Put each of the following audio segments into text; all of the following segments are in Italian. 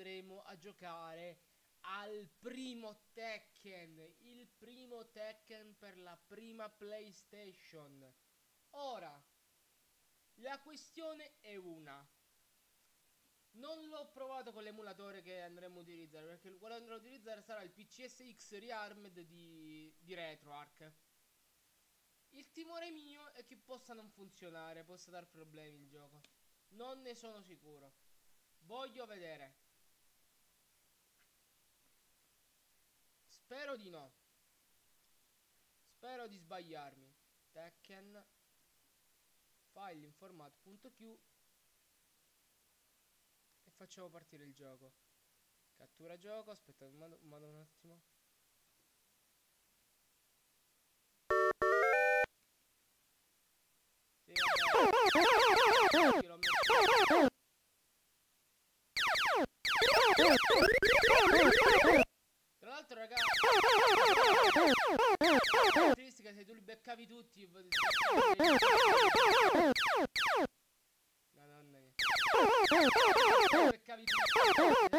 andremo a giocare al primo Tekken, il primo Tekken per la prima PlayStation. Ora, la questione è una. Non l'ho provato con l'emulatore che andremo a utilizzare perché quello che andrò a utilizzare sarà il PCSX Rearmed di, di RetroArch. Il timore mio è che possa non funzionare, possa dar problemi il gioco. Non ne sono sicuro. Voglio vedere. Spero di no. Spero di sbagliarmi. Tekken file in format.q e facciamo partire il gioco. Cattura gioco, aspetta, mando un attimo. Se tu li beccavi tutti Madonna mia Beccavi tutti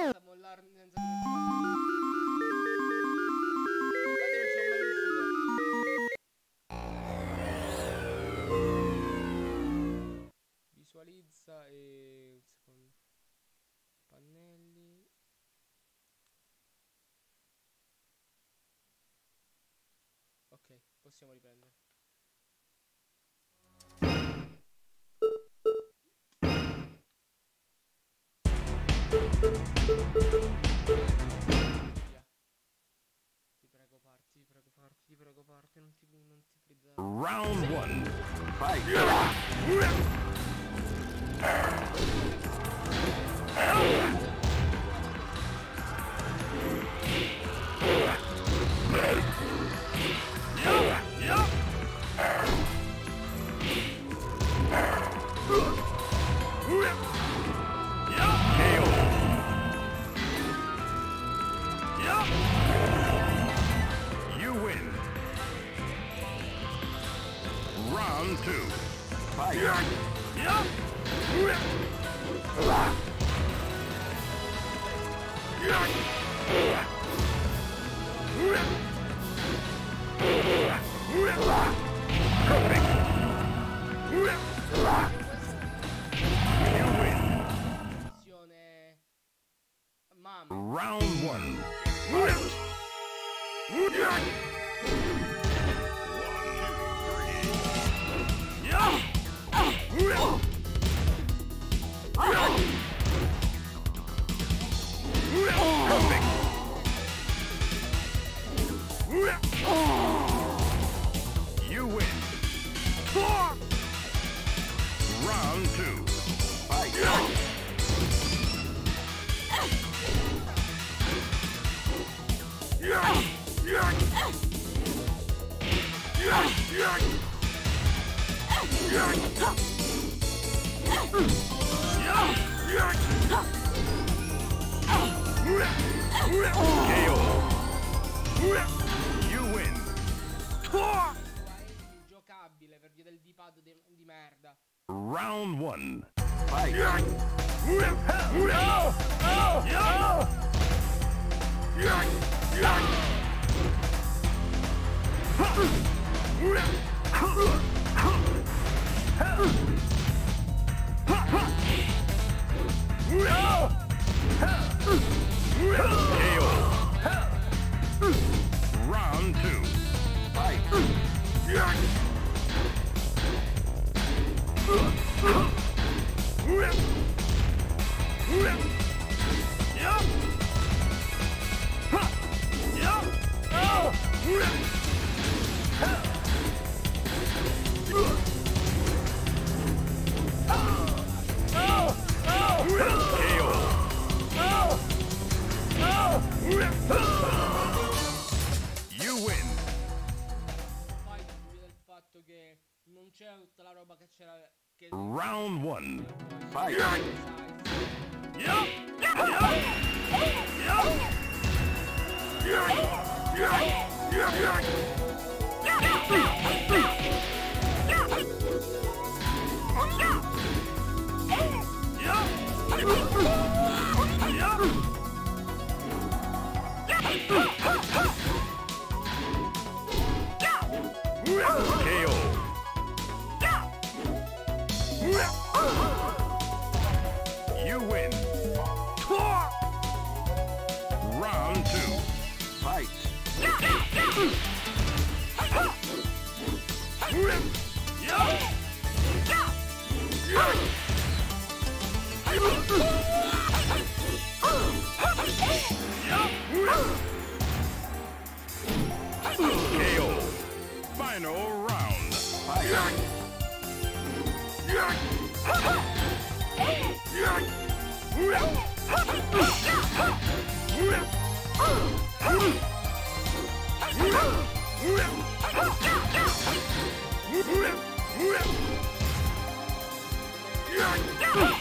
Round one. Fight. KO. KO.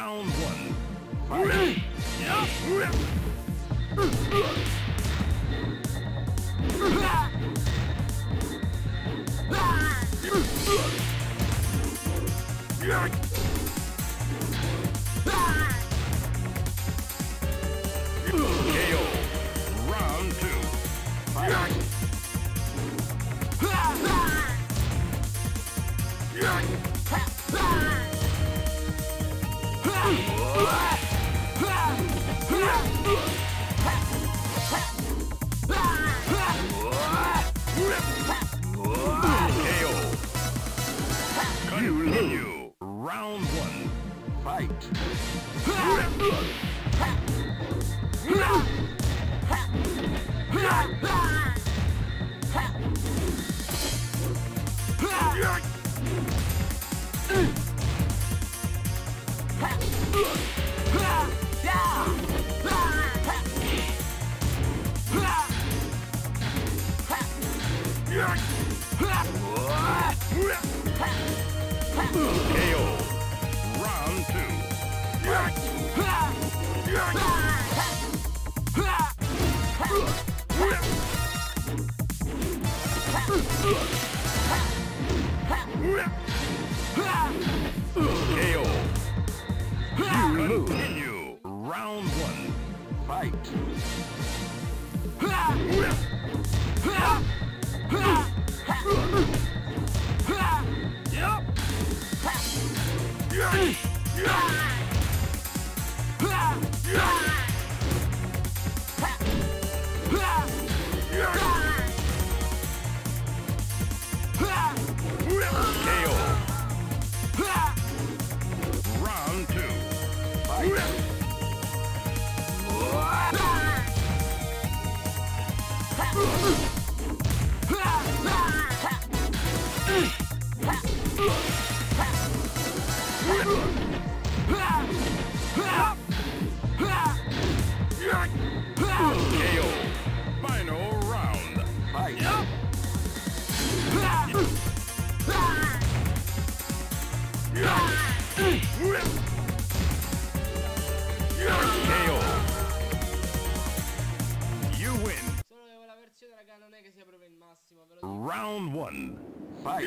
Round one.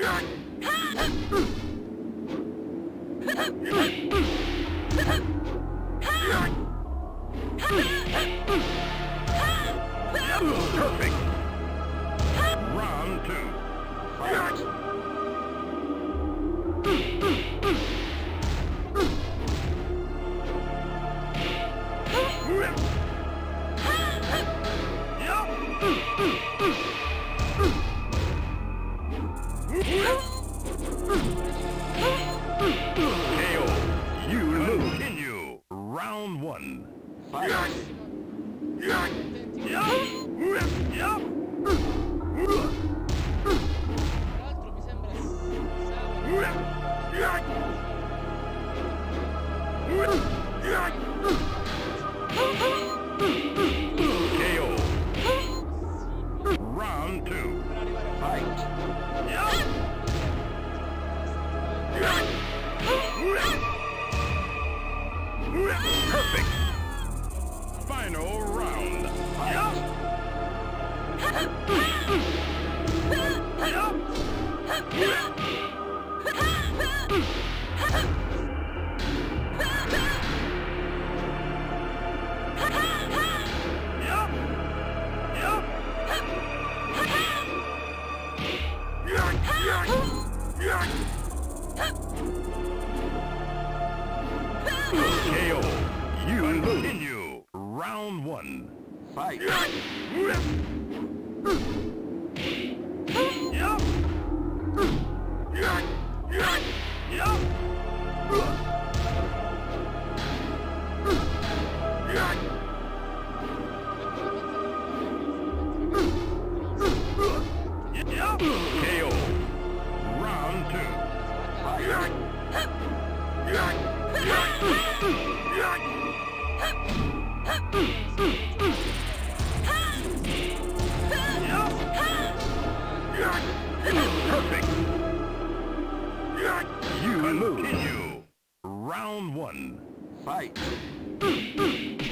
Fight. Mm-hmm.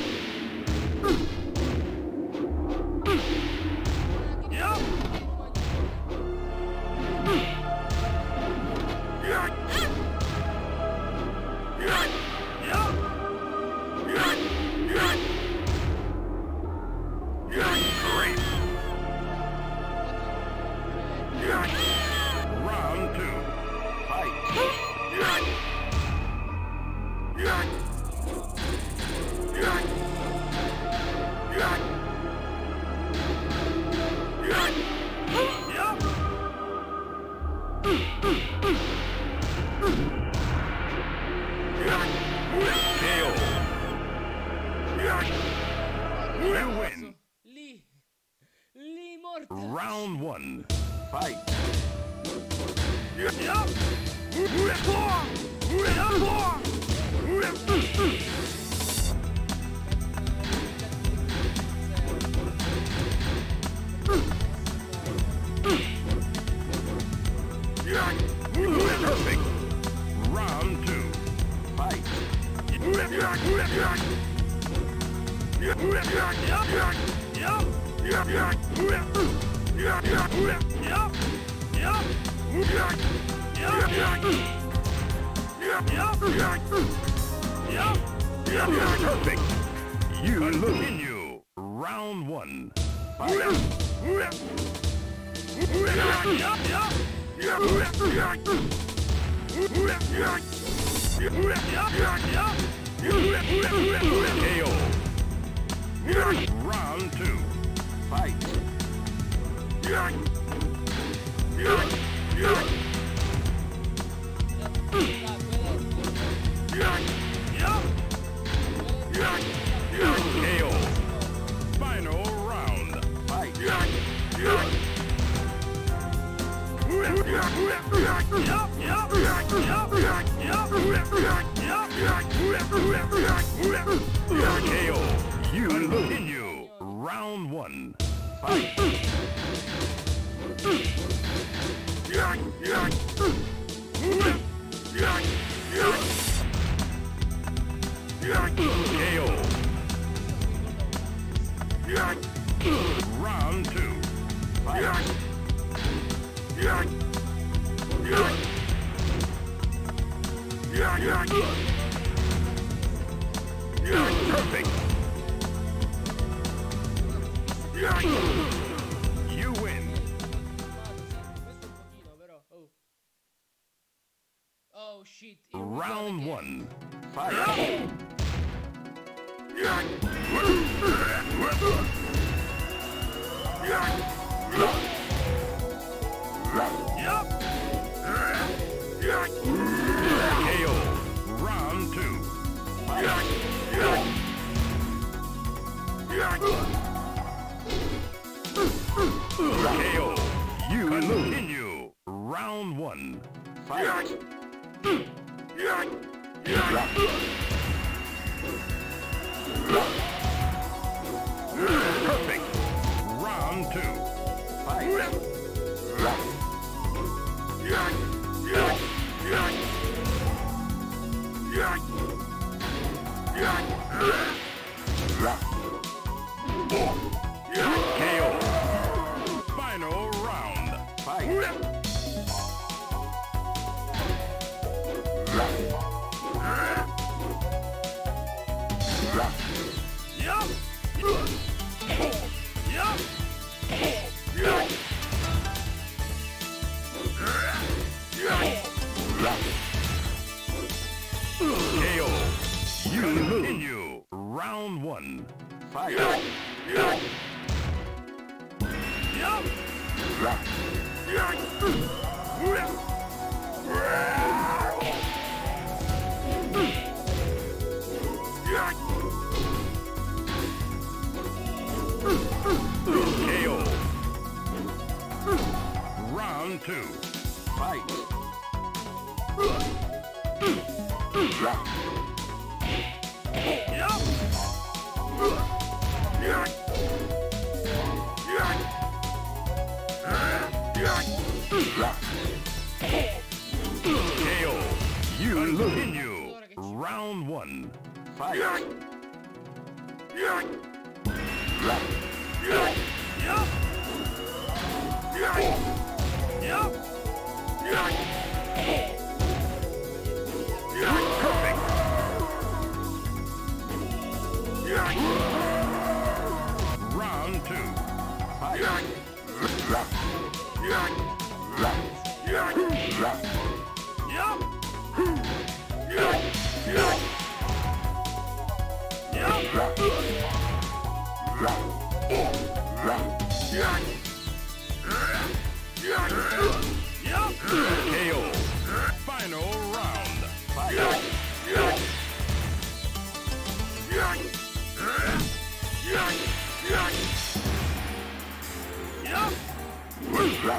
KO.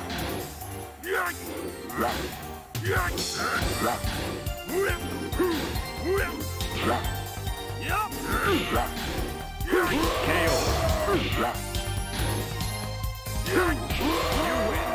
You win.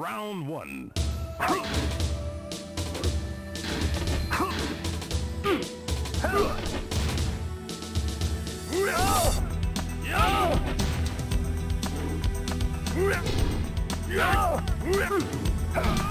Round one.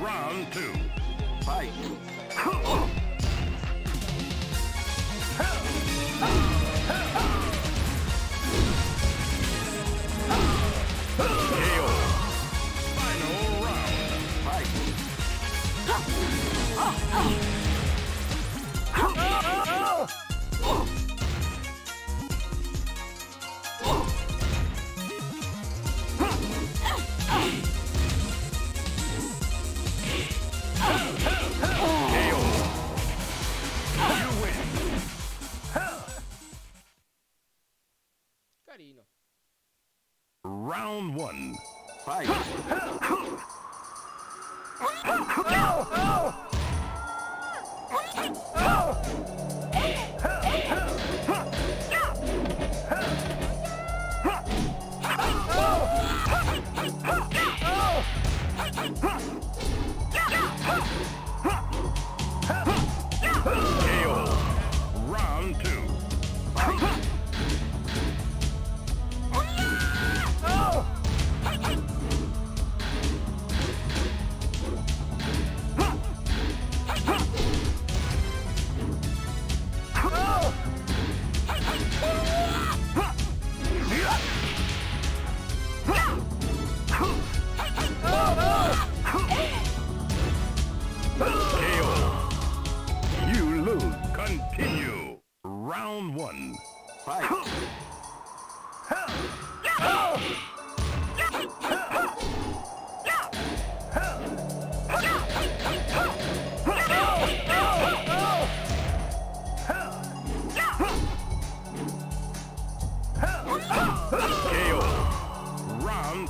Round two. Fight.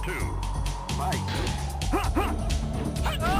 two. Fight.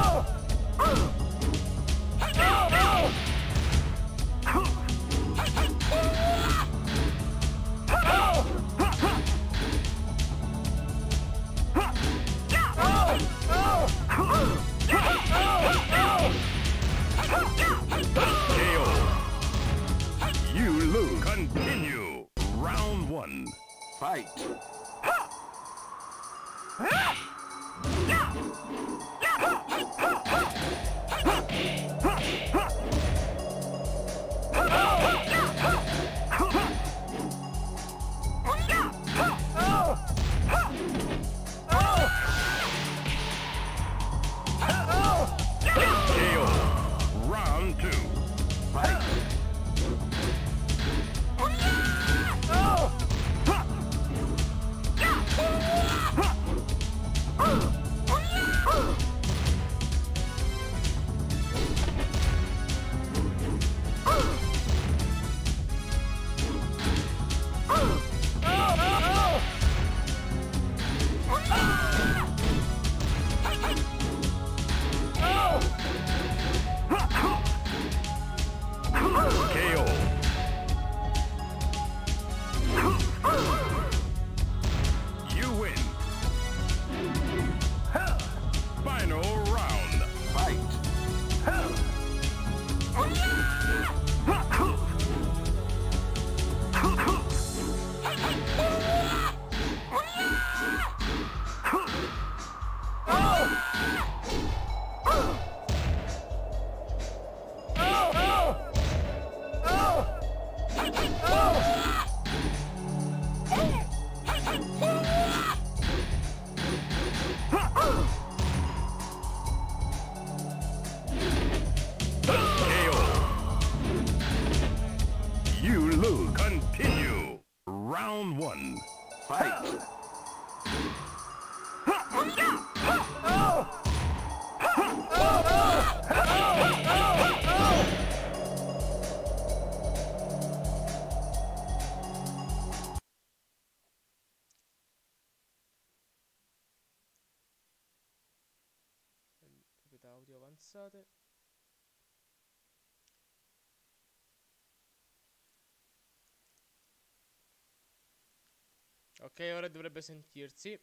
Ok, ora dovrebbe sentirsi.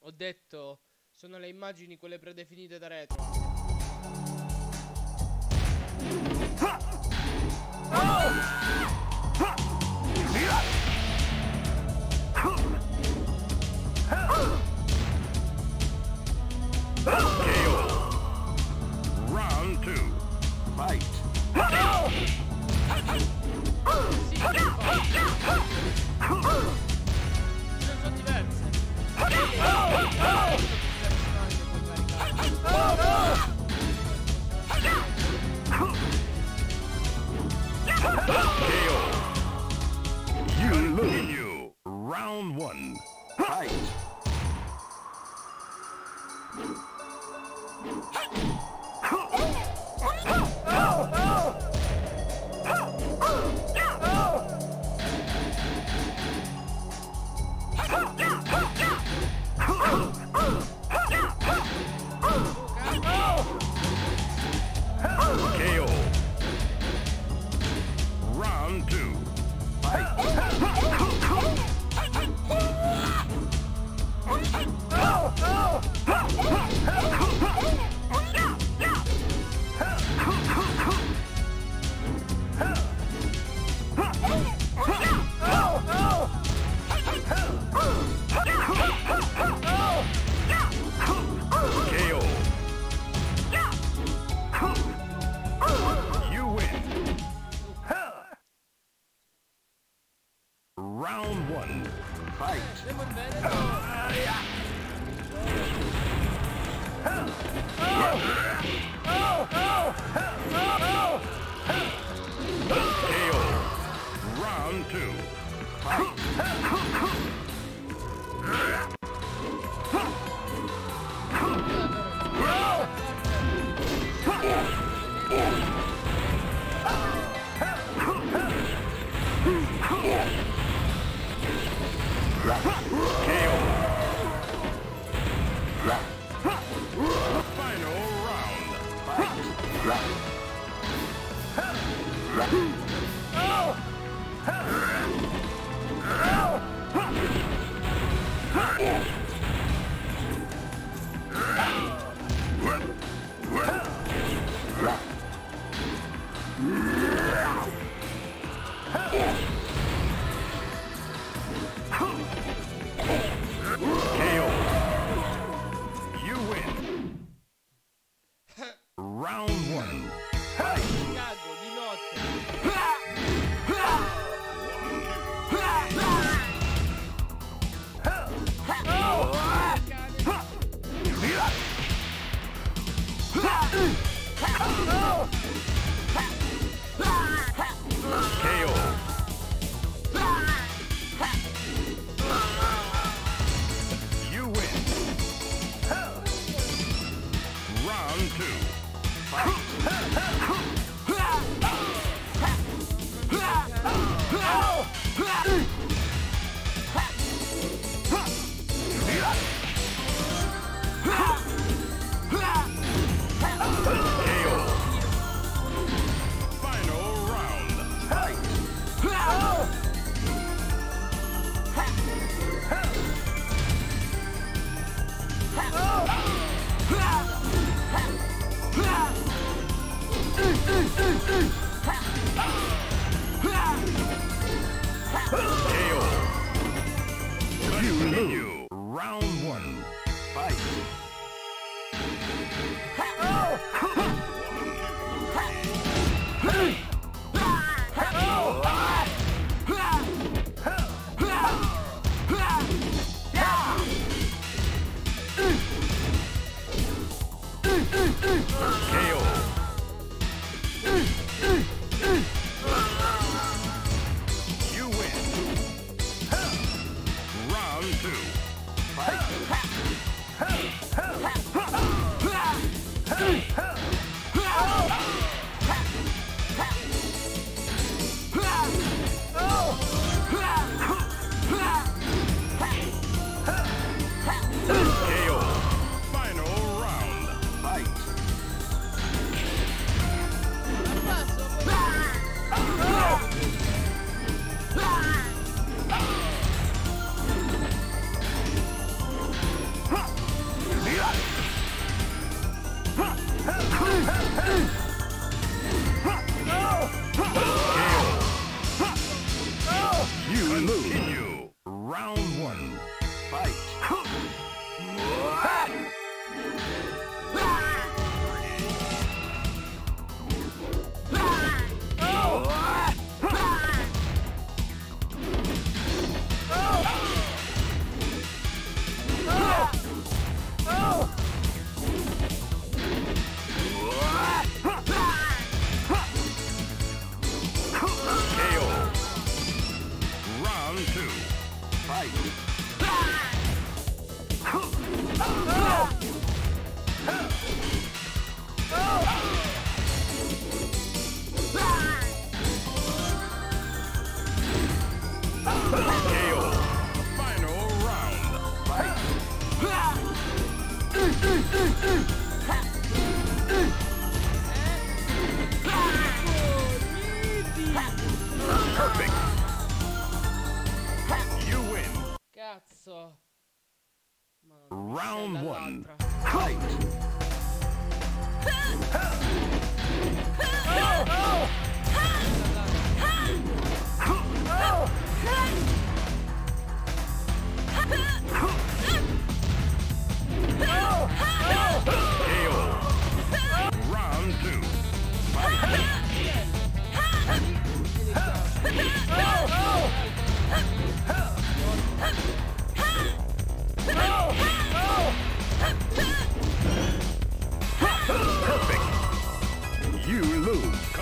Ho detto, sono le immagini quelle predefinite da retro. Ah! Oh! Round one.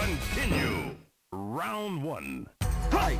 Continue. Round one. Fight!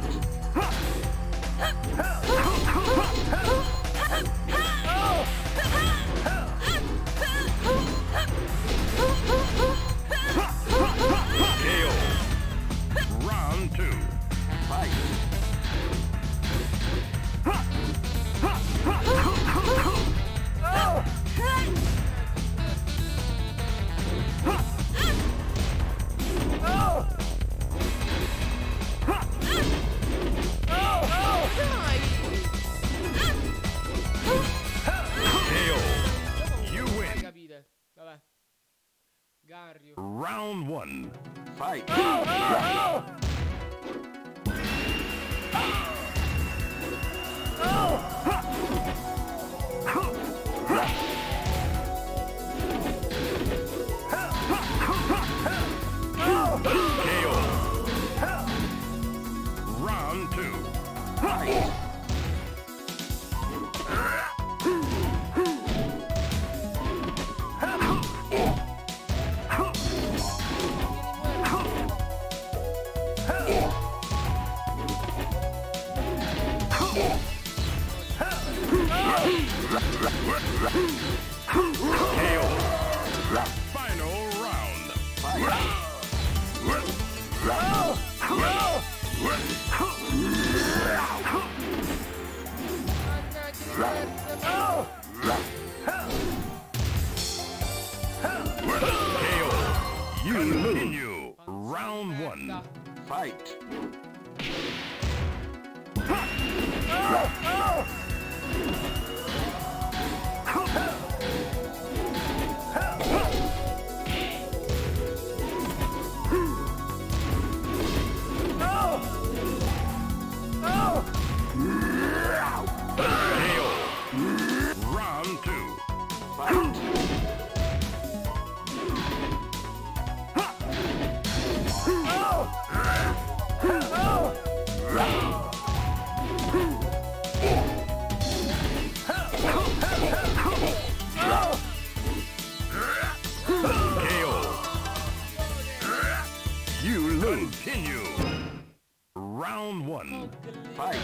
one. Fight. Round one. Fight.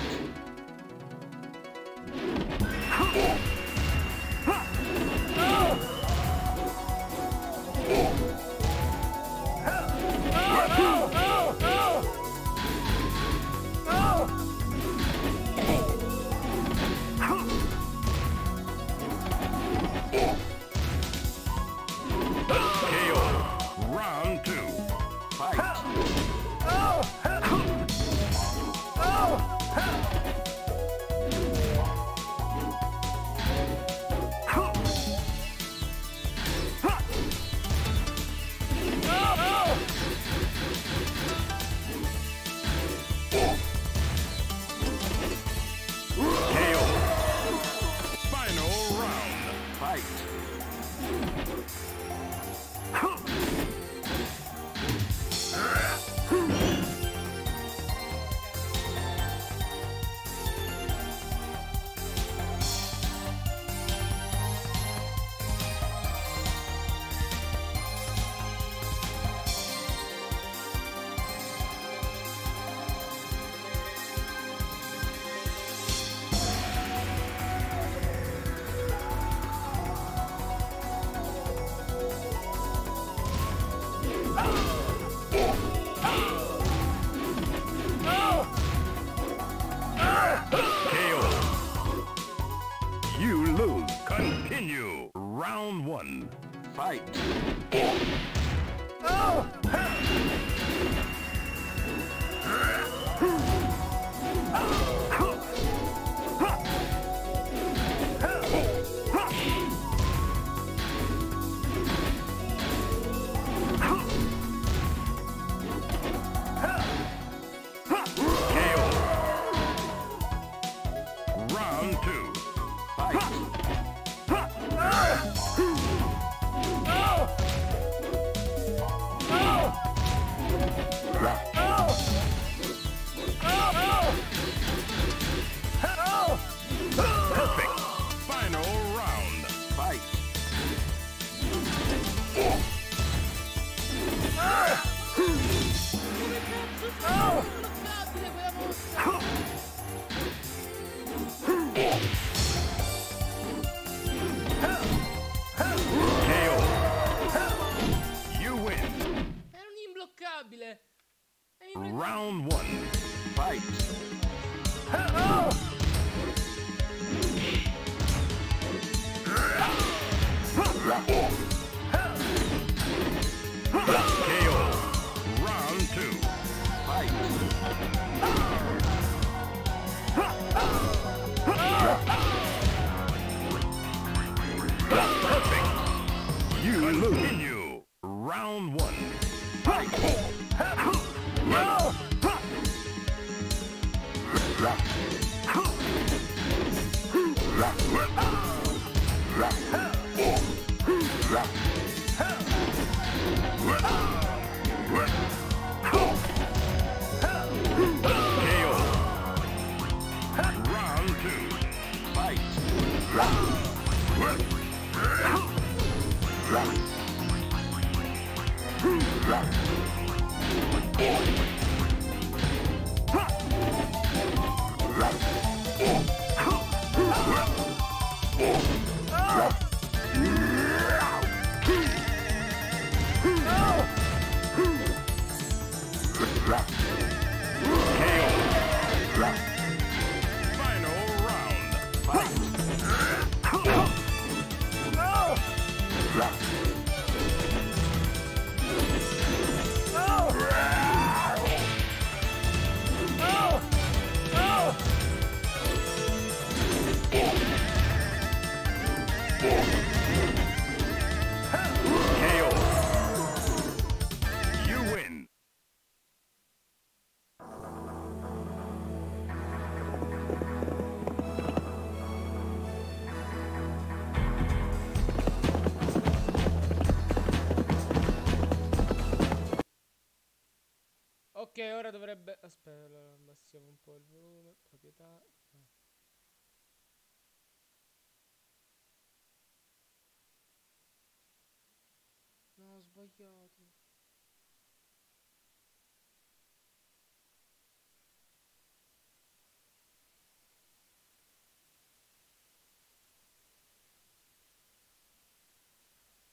coglioti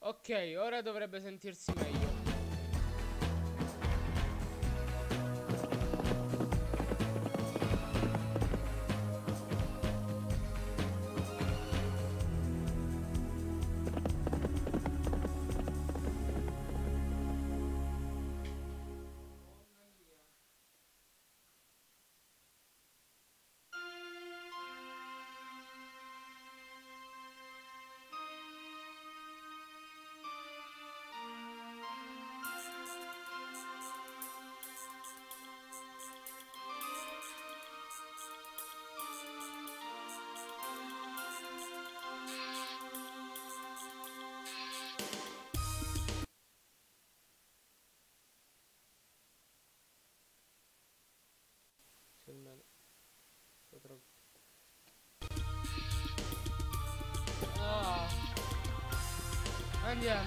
Ok, ora dovrebbe sentirsi meglio. Italia.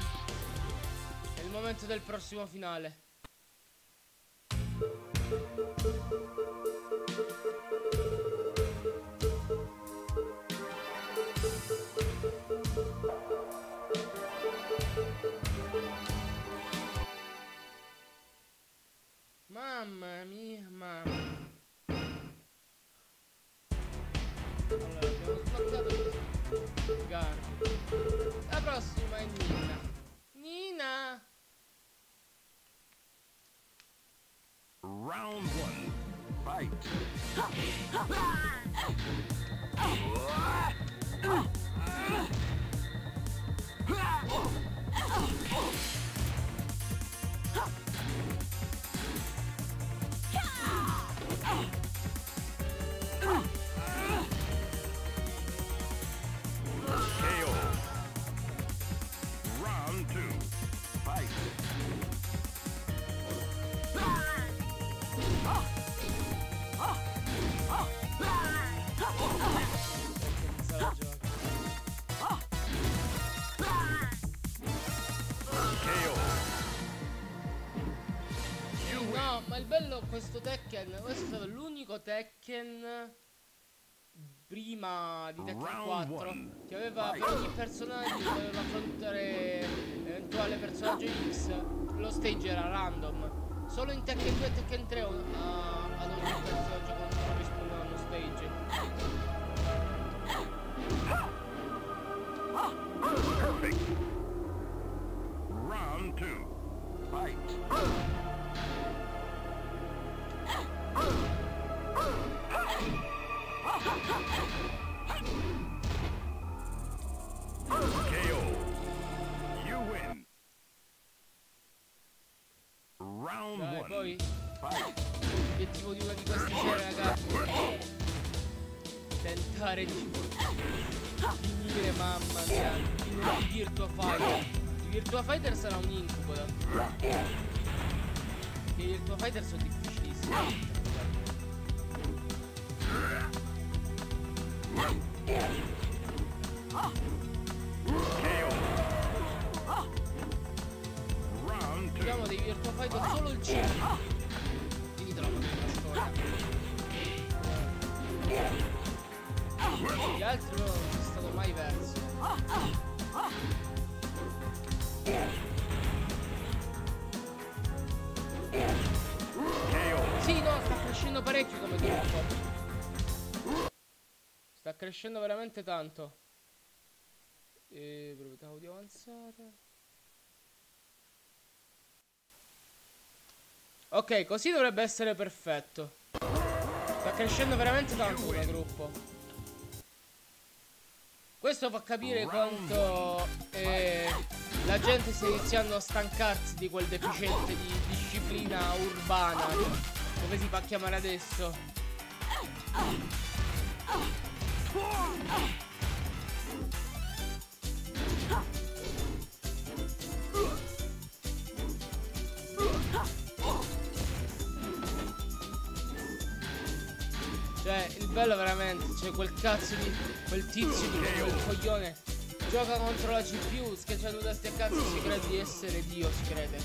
È il momento del prossimo finale. Tekken prima di Tekken Round 4 one. che aveva per ogni personaggio doveva affrontare eventuale personaggio X, lo stage era random. Solo in Tekken 2 e Tekken 3 uh, ad ogni personaggio Gli altri non sono stato mai verso. Sì, no, sta crescendo parecchio come gruppo. Sta crescendo veramente tanto. E proprietà audio avanzata. Ok, così dovrebbe essere perfetto. Sta crescendo veramente tanto come gruppo. Questo fa capire quanto eh, la gente stia iniziando a stancarsi di quel deficiente di disciplina urbana, come si fa a chiamare adesso. Cioè, bello veramente, cioè quel cazzo di. quel tizio di quel coglione. Gioca contro la CPU, schiacciando tasti a cazzo si crede di essere Dio, si crede.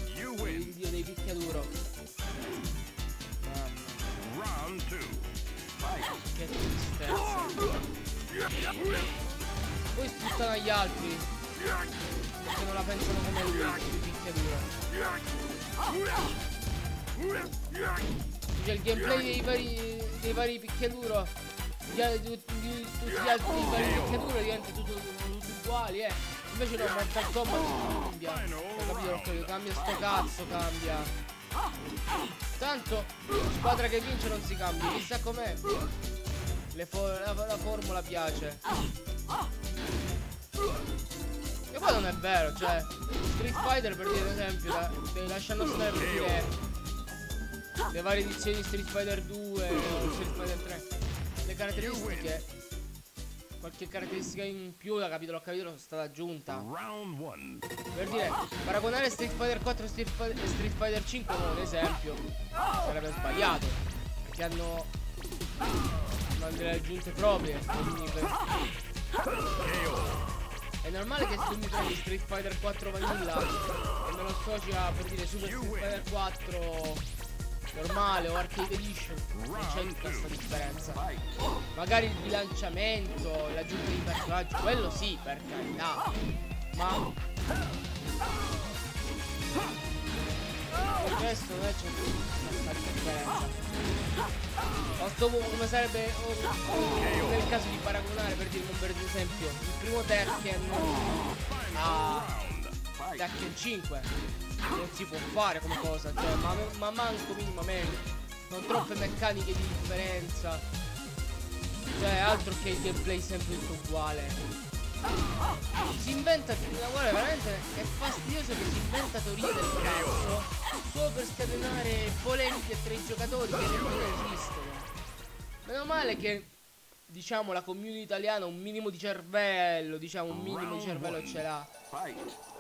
Il dio dei picchiaduro. Mamma, che tristezza. Poi sputtano agli altri. Perché non la pensano come lui, di picchiaduro. Cioè il gameplay dei vari, dei vari picchiaduro. Di, di- di- tutti gli altri vari picchiaduro diventa tutto, tutto uguali eh. Invece no Mortal Kombat cambia. Capito? Cambia sto cazzo cambia. Tanto squadra che vince non si cambia chissà com'è. Le fo- la, la formula piace. E poi non è vero cioè Street Fighter per dire ad esempio te- lasciando stare per dire le varie edizioni di Street Fighter 2 o Street Fighter 3 le caratteristiche qualche caratteristica in più da capitolo a capitolo è stata aggiunta. Per dire paragonare Street Fighter 4 e Street, Fi- Street Fighter 5 come un esempio sarebbe sbagliato perché hanno delle aggiunte proprie è normale che se tu mi prendi Street Fighter 4 Vanilla e me lo associ a per dire Super Street Fighter 4 normale o Arcade Edition non c'è tutta questa differenza. Magari il bilanciamento l'aggiunta di personaggi quello sì per carità. Ma per questo non è c'è tutta questa differenza. O sto- come sarebbe o- o nel caso di paragonare per dire per esempio il primo Tekken a. Tekken 5 non si può fare come cosa cioè ma, ma manco minimamente. Non troppe meccaniche di differenza. Cioè altro che il gameplay sempre tutto uguale. Si inventa guarda veramente è fastidioso che si inventa teorie del cazzo solo per scatenare polemiche tra i giocatori che nemmeno esistono. Meno male che diciamo la community italiana un minimo di cervello diciamo un minimo di cervello ce l'ha.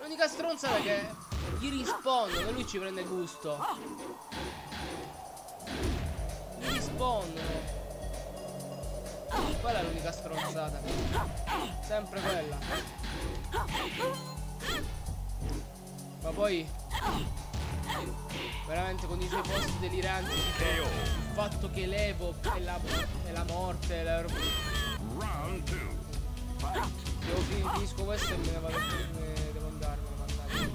L'unica stronzata è che gli rispondono e lui ci prende gusto. Gli rispondono. Quella è l'unica stronzata. Sempre quella. Ma poi Veramente con i suoi post deliranti. Tipo il fatto che l'Evo è la, è la morte. La... Round two. Fight. Devo fin- finisco questo e me ne vado. Me ne devo andarmene, mannaggia.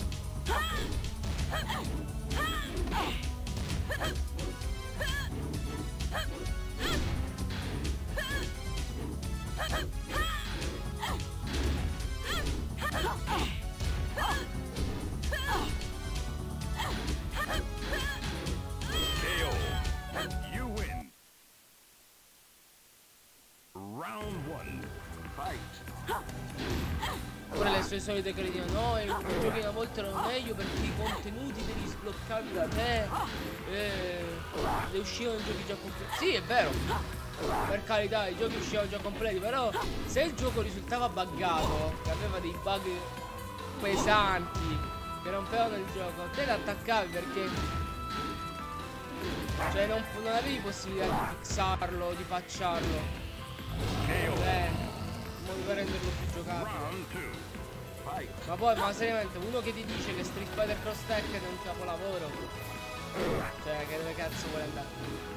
KO. Solite cretine, no, i i giochi una volta erano meglio perché i contenuti devi sbloccarli da te. E e uscivano i giochi già completi. Sì, è vero. Per carità, i giochi uscivano già completi, però se il gioco risultava buggato, che aveva dei bug pesanti, che rompevano il gioco, te l'attaccavi perché cioè non, non avevi possibilità di fixarlo, di patcharlo. KO. Eh, in modo per renderlo più giocabile. Fight. Ma poi, ma seriamente, uno che ti dice che Street Fighter Cross Tekken è un capolavoro. Cioè, che dove cazzo vuole andare?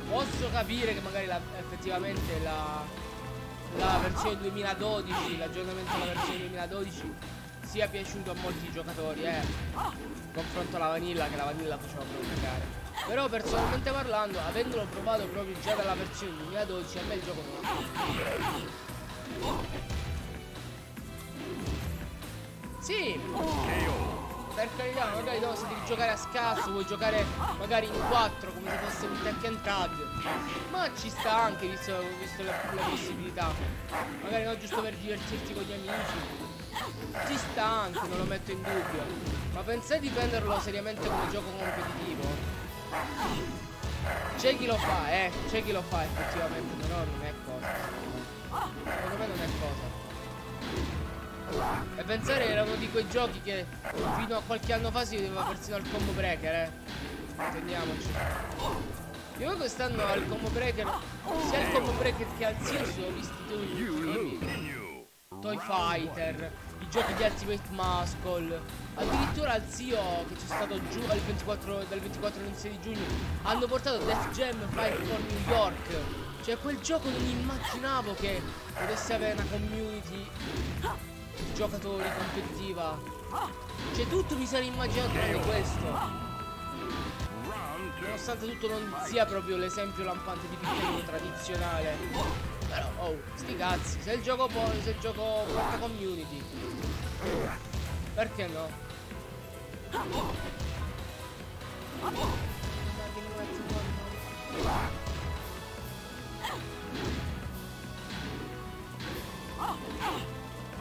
Posso capire che magari la- effettivamente la, la versione 2012, l'aggiornamento alla versione 2012 sia piaciuto a molti giocatori, eh. Confronto alla vanilla, che la vanilla faceva proprio cagare. Però personalmente parlando, avendolo provato proprio già dalla versione 2012, a me il gioco non Sì, KO. per carità, magari no, se devi giocare a scasso, vuoi giocare magari in 4 come se fosse un Tekken Tag. Ma ci sta anche visto, visto le, le possibilità. Magari no, giusto per divertirti con gli amici. Ci sta anche, non lo metto in dubbio. Ma pensai di prenderlo seriamente come gioco competitivo? C'è chi lo fa, eh, c'è chi lo fa effettivamente, però non è cosa. Secondo me non è cosa. E pensare era uno di quei giochi che fino a qualche anno fa si vedeva persino al combo breaker, eh. Intendiamoci. Io quest'anno al combo breaker, sia al combo breaker che al Zio sono visti tutti. Toy Fighter, i giochi di Ultimate Muscle, addirittura al Zio che c'è stato giù al 24, dal 24 al 26 di giugno, hanno portato Def Jam Fight for New York. Cioè quel gioco non immaginavo che potesse avere una community giocatori competitiva. Cioè tutto mi sarei immaginato tranne questo. Nonostante tutto non sia proprio l'esempio lampante di picchiaduro tradizionale. Però, oh, sti cazzi, se il gioco può, se il gioco porta community. Perché no?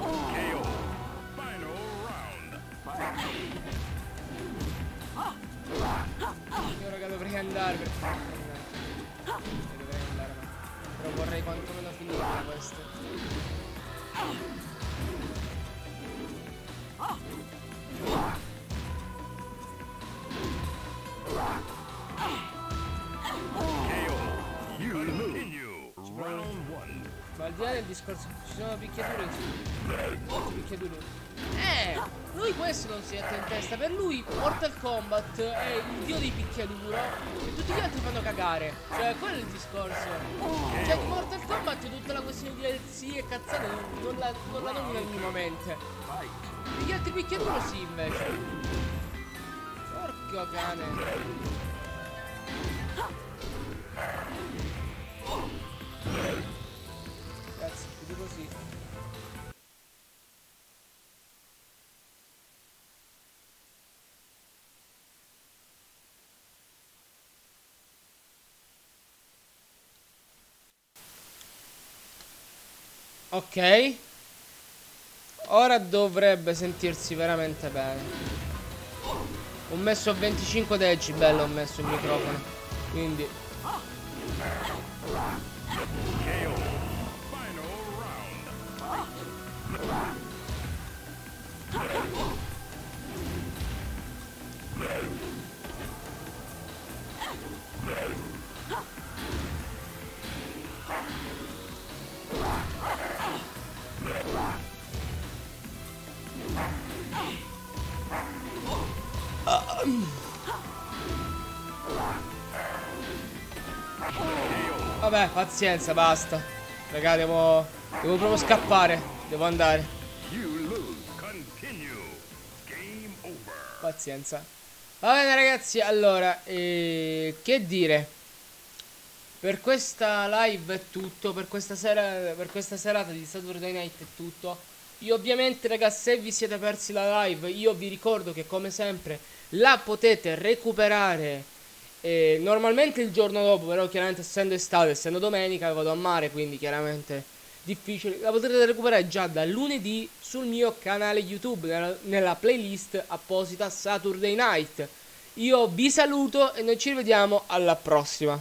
KO. Final round. Io raga dovrei andare per Io dovrei andare ma... Però vorrei quantomeno finire questo. KO. You continue. Round. Ma al di là del discorso, ci sono picchiature Quanti picchiature? Eh, lui questo non si mette in testa. Per lui Mortal Kombat è il dio dei picchiaduro e tutti gli altri fanno cagare. Cioè, quello è il discorso. Cioè, di Mortal Kombat tutta la questione di DLC e cazzate non, non la, non minimamente. E gli altri picchiaduro sì, invece. Porco cane. Più così. Ok. Ora dovrebbe sentirsi veramente bene. Ho messo a 25 decibel, ho messo il microfono. Quindi pazienza, basta. Raga, devo, devo proprio scappare. Devo andare. Pazienza. Va bene ragazzi, allora, eh, che dire? Per questa live è tutto, per questa, sera, per questa serata di Saturday Night è tutto. Io ovviamente ragazzi, se vi siete persi la live, io vi ricordo che come sempre la potete recuperare eh, normalmente il giorno dopo, però chiaramente essendo estate, essendo domenica, vado a mare, quindi chiaramente difficile. La potrete recuperare già da lunedì sul mio canale YouTube, nella, nella playlist apposita Saturday Night. Io vi saluto e noi ci rivediamo alla prossima.